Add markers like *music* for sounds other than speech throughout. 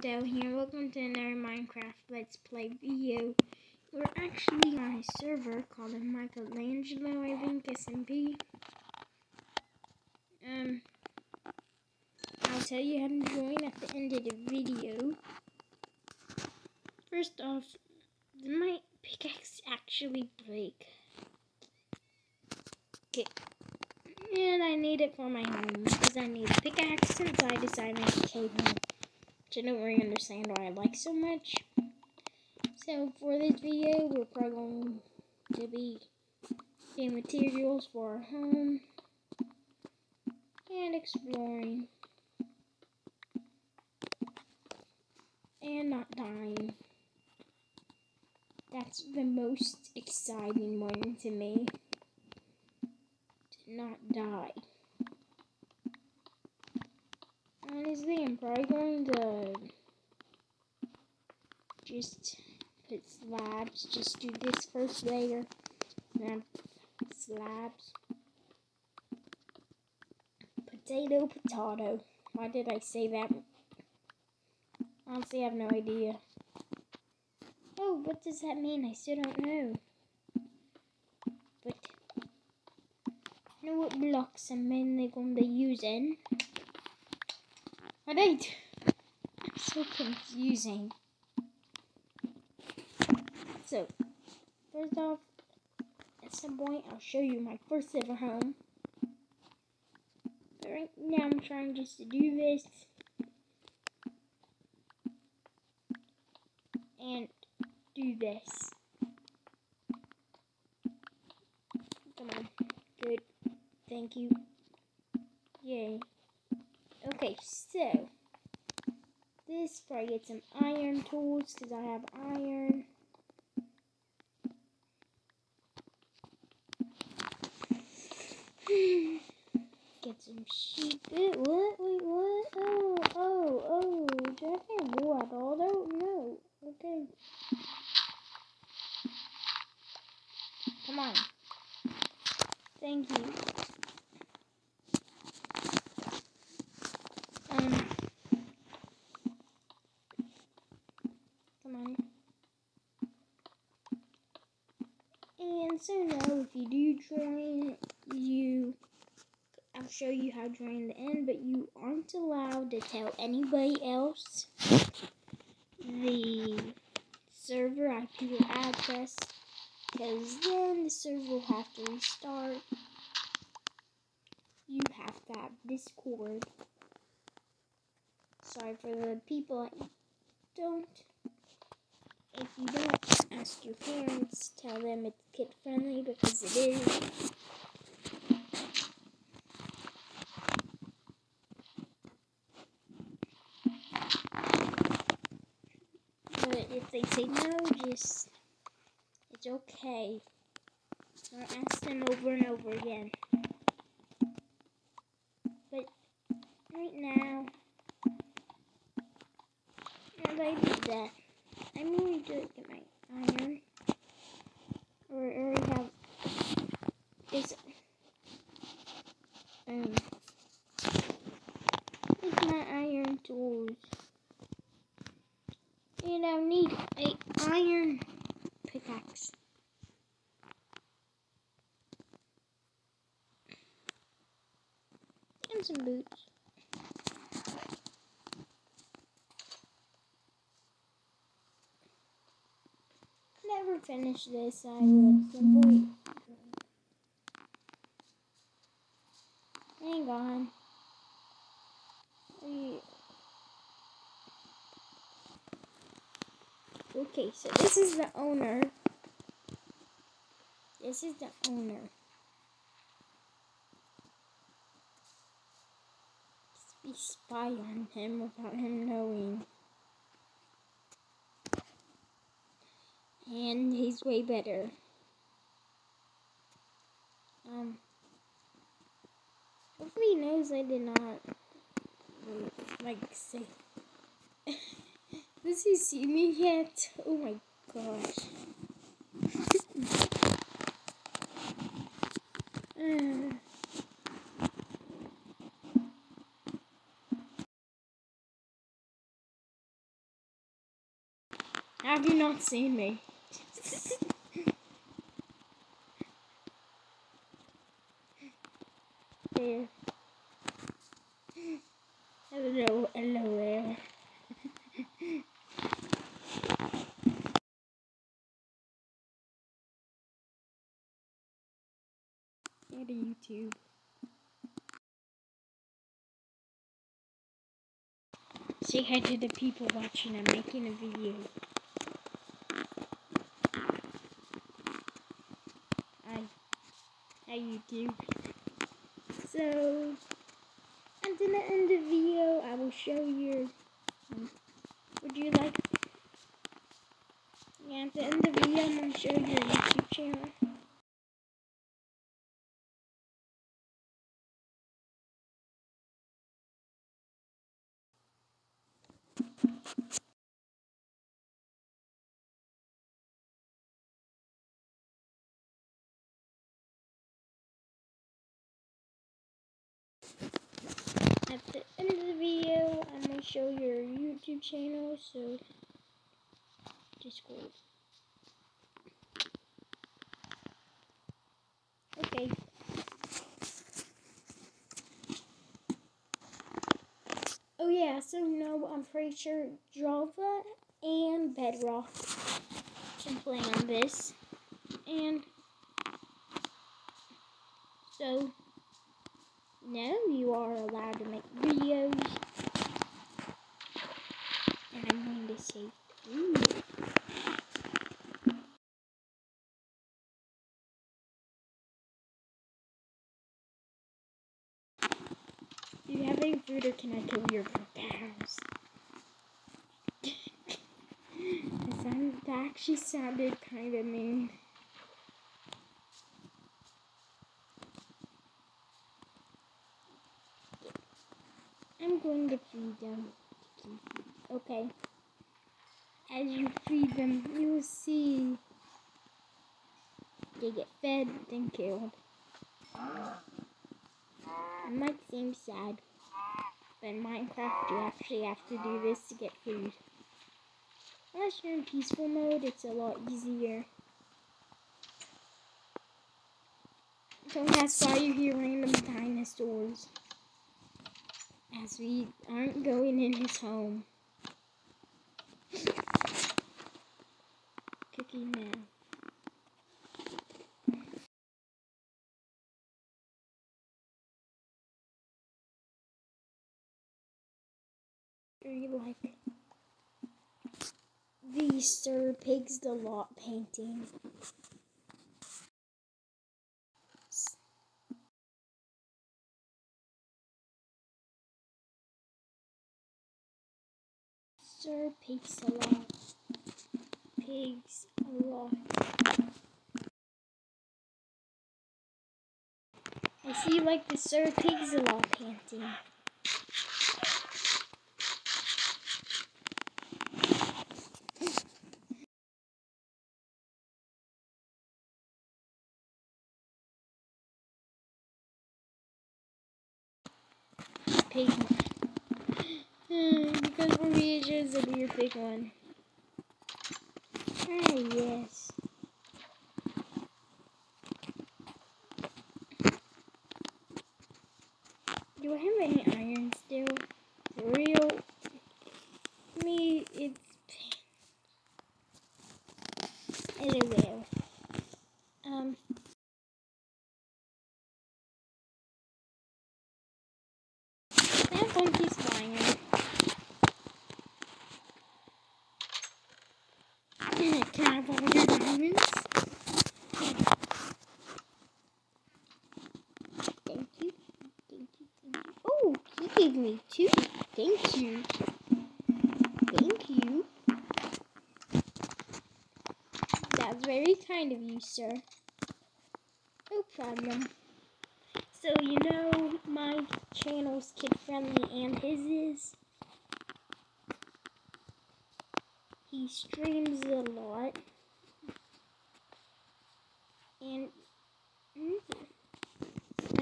Dell here. Welcome to another Minecraft Let's Play video. We're actually on a server called Michelangelo, I think, SMP. Um, I'll tell you how to join at the end of the video. First off, did my pickaxe actually break. Okay. And I need it for my home because I need pickaxe since I decided to cave home. Which I don't really understand why I like so much. So for this video, we're probably going to be getting materials for our home and exploring and not dying. That's the most exciting one to me. To not die. Honestly, I'm probably going to just put slabs. Just do this first layer, then slabs. Potato, potato. Why did I say that? Honestly, I have no idea. Oh, what does that mean? I still don't know. But I know what blocks I'm mainly going to be using. Alright. I'm so confusing. So, first off, at some point, I'll show you my first ever home. But right now, I'm trying just to do this. And do this. Come on. Good. Thank you. Yay. Okay, so this probably get some iron tools because I have iron. *sighs* get some sheep. What? Wait, what? Oh, oh, oh. Do I have all? No, no. Okay. Come on. Thank you. Um. Come on. And so now, if you do join, you, I'll show you how to join the end, but you aren't allowed to tell anybody else the server IP address, because then the server will have to restart. You have to have Discord. Sorry for the people that don't. If you don't ask your parents, tell them it's kid friendly because it is. But if they say no, just it's okay. Or ask them over and over again. But right now, as I do that, I'm going to get my iron. Or already have this. Um, it's my iron tools. And I need a iron pickaxe. And some boots. Finish this, I will at some. Hang on. Okay, so this is the owner. This is the owner. We spy on him without him knowing. And he's way better. Um, hopefully he knows I did not, like, say. *laughs* Does he see me yet? Oh my gosh. *laughs* uh. Have you not seen me? Hello, hello there. and YouTube. Say hi to the people watching. I'm making a video. Hi. Hi YouTube. So, and in the end of the video, I will show you. Um, would you like? Yeah, at the end of the video, I'm going to show you your YouTube channel. At the end of the video, I'm going to show your YouTube channel, so Discord. Okay. Oh yeah, so no, I'm pretty sure Java and Bedrock can play on this. And so no, you are allowed to make videos. And I'm going to say ooh. Do you have any food or can I kill your cows? *laughs* that actually sounded kind of mean. I'm going to feed them. Okay. As you feed them, you will see they get fed, then killed. It might seem sad, but in Minecraft you actually have to do this to get food. Unless you're in peaceful mode, it's a lot easier. So that's why you hear random dinosaurs. As we aren't going in his home. Cookie now. you like the Sir Pigs the Lot painting. Sir Pigs a lot. Pigs a lot. I see you like the Sir Pigs a lot painting. pig because for me it's just a weird big one. Ah, yes. Do I have any iron still? Real? Me, it's... Anyway. Um... That one keeps flying. Can I have all your diamonds? Thank you. Thank you. Thank you. Oh, me two. Thank you. Thank you. That's very kind of you, sir. No problem. So, you know, my channel's kid friendly and his is. He streams a lot. And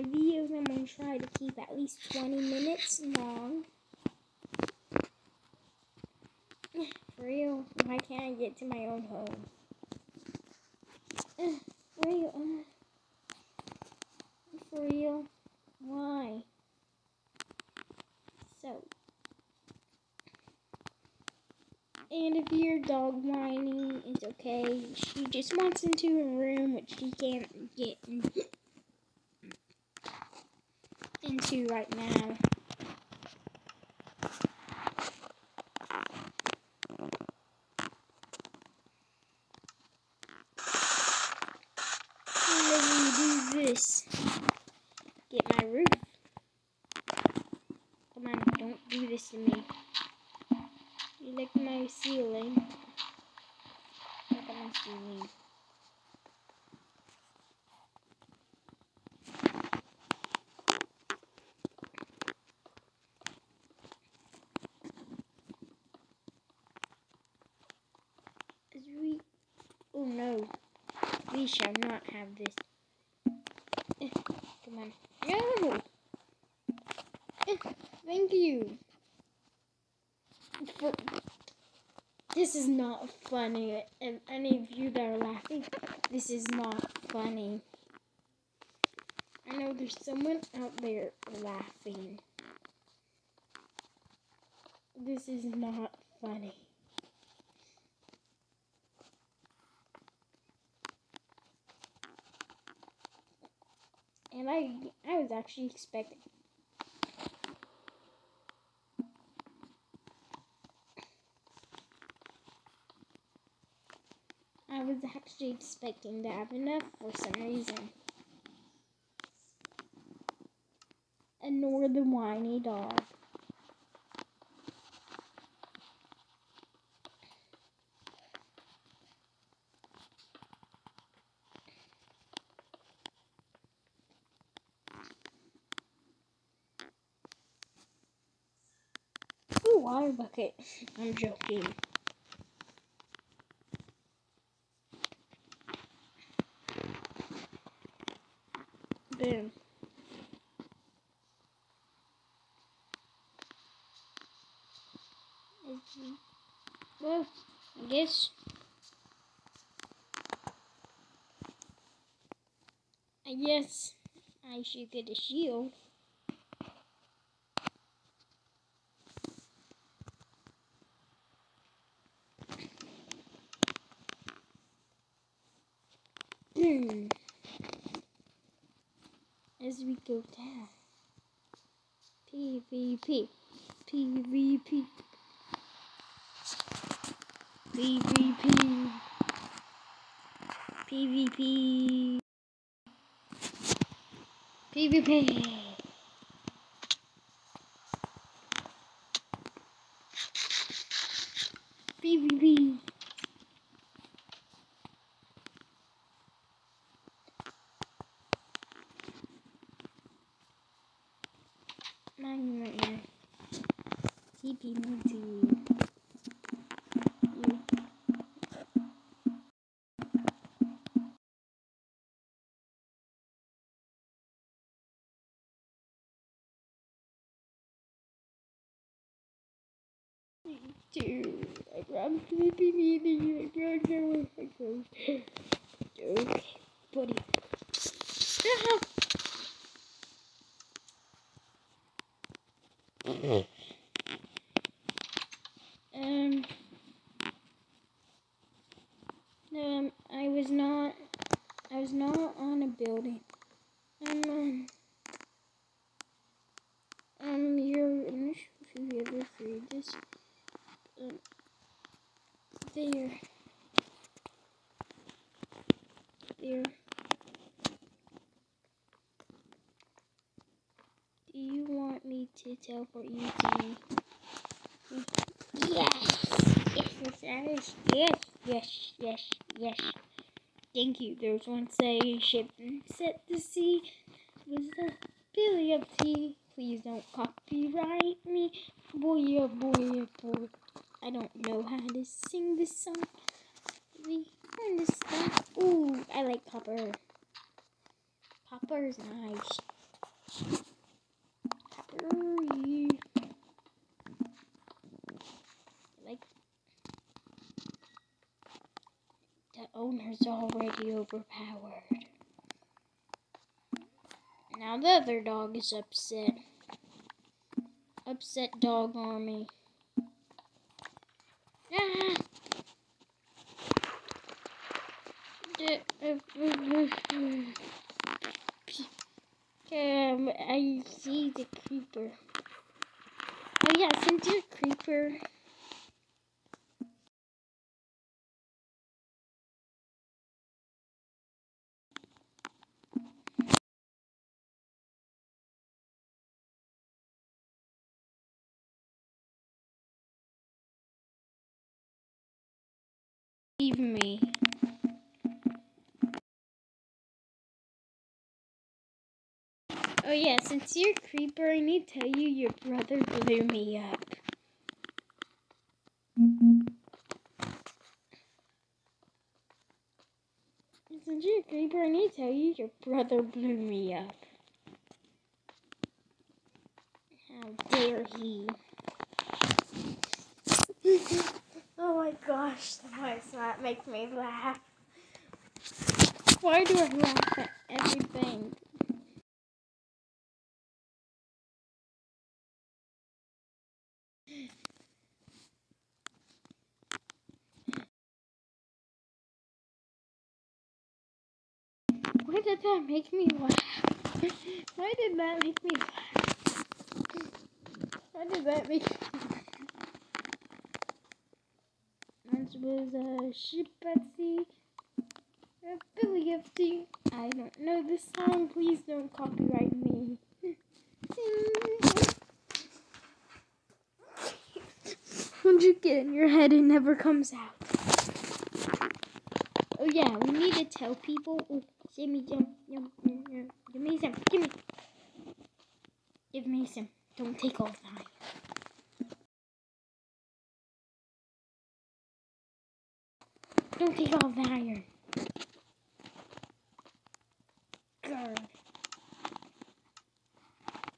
my videos I'm going to try to keep at least 20 minutes long. *sighs* For real? Why can't I get to my own home? *sighs* Uh, real? *sighs* For real? Why? So. And if your dog whining, it's okay. She just wants into a room which she can't get into right now. this. Get my roof. Come on, don't do this to me. You like my ceiling. Look at my ceiling. As we, oh no, we shall not have this. Come on. No! Thank you. This is not funny. And any of you that are laughing, this is not funny. I know there's someone out there laughing. This is not funny. And I I was actually expecting I was actually expecting to have enough for some reason. Ignore the whiny dog. Bucket. I'm joking. Boom. Mm-hmm. Well, I guess. I guess I should get a shield. As we go down. PvP. PvP. PvP. PvP. PvP. PvP. Mine right now. TP me to you. Two. I grabbed TP meeting. I grabbed my Okay, buddy. Ah! um, um, I was not, I was not on a building. Um, um, um your initial, if you ever read this, um, there, there. You. Yes! Yes, yes, yes, yes, yes, yes. Thank you. There was once a ship set to sea was the Billy of Tea. Please don't copyright me. Boy, oh boy, oh boy. I don't know how to sing this song. We stuff. Ooh, I like Copper. Copper is nice. Like, the owner's already overpowered. Now the other dog is upset. Upset dog army. Ah! Um, I see the creeper. Oh yeah, since you're creeper. Oh yeah, since you're a creeper, I need to tell you your brother blew me up. Since you're a creeper, I need to tell you your brother blew me up. How dare he? *laughs* oh my gosh, why does that make me laugh? Why do I laugh at everything? Why did that make me laugh? Why did that make me laugh? Why did that make me laugh? This was a ship at sea. A Billy. I don't know this song. Please don't copyright me. *laughs* Once you get in your head, it never comes out. Oh yeah, we need to tell people. Oh. Give me some. Give me some. Give me. Give me some. Don't take all the time. Don't take all the iron. God.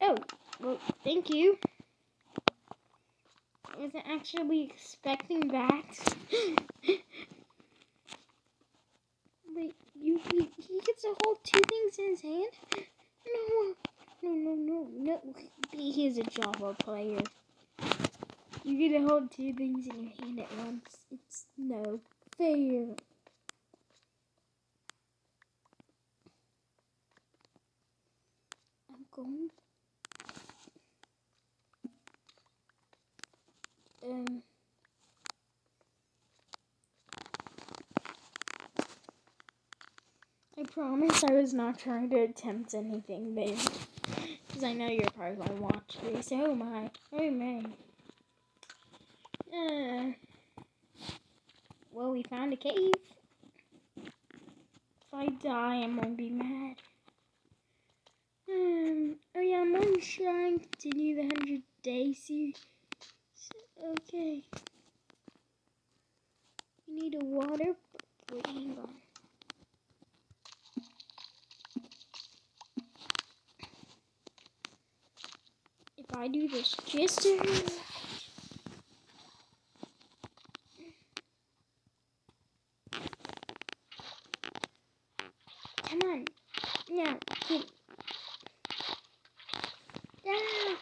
Oh, well, thank you. I wasn't actually expecting that. *gasps* *laughs* You, he, he gets to hold two things in his hand? No, no, no, no, no. He is a Java player. You get to hold two things in your hand at once. It's no fair. I'm going. Um. I promise I was not trying to attempt anything big. Because I know you're probably going to watch this. Oh my. Oh man. Uh, well, we found a cave. If I die, I'm going to be mad. Um, oh yeah, I'm on trying to continue the 100 day series. Okay. We need a water. Wait, hang on. I do this just Come on. No. Keep. Ah.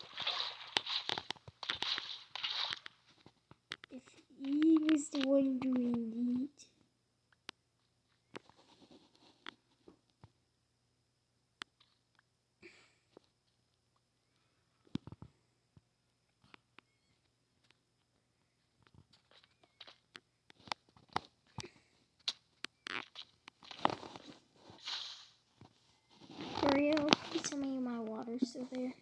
If he was the one doing it. Oreo, please tell me my still there.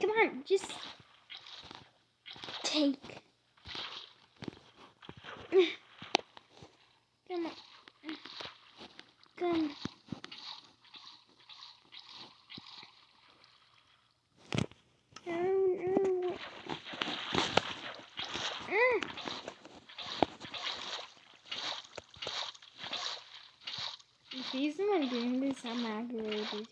Come on, just take. Come on. Come. Oh no. Ah. If he's the one I'm aggravated.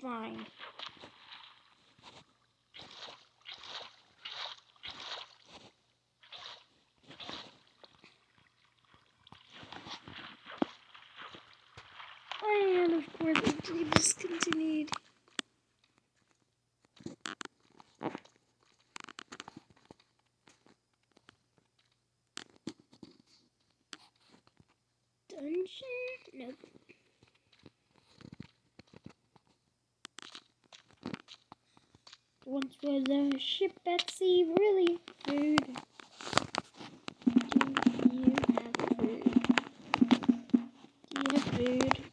fine. And of course, it discontinued. Dungeon? Nope. Once was a ship at sea, really food. Do you have food? Do you have food?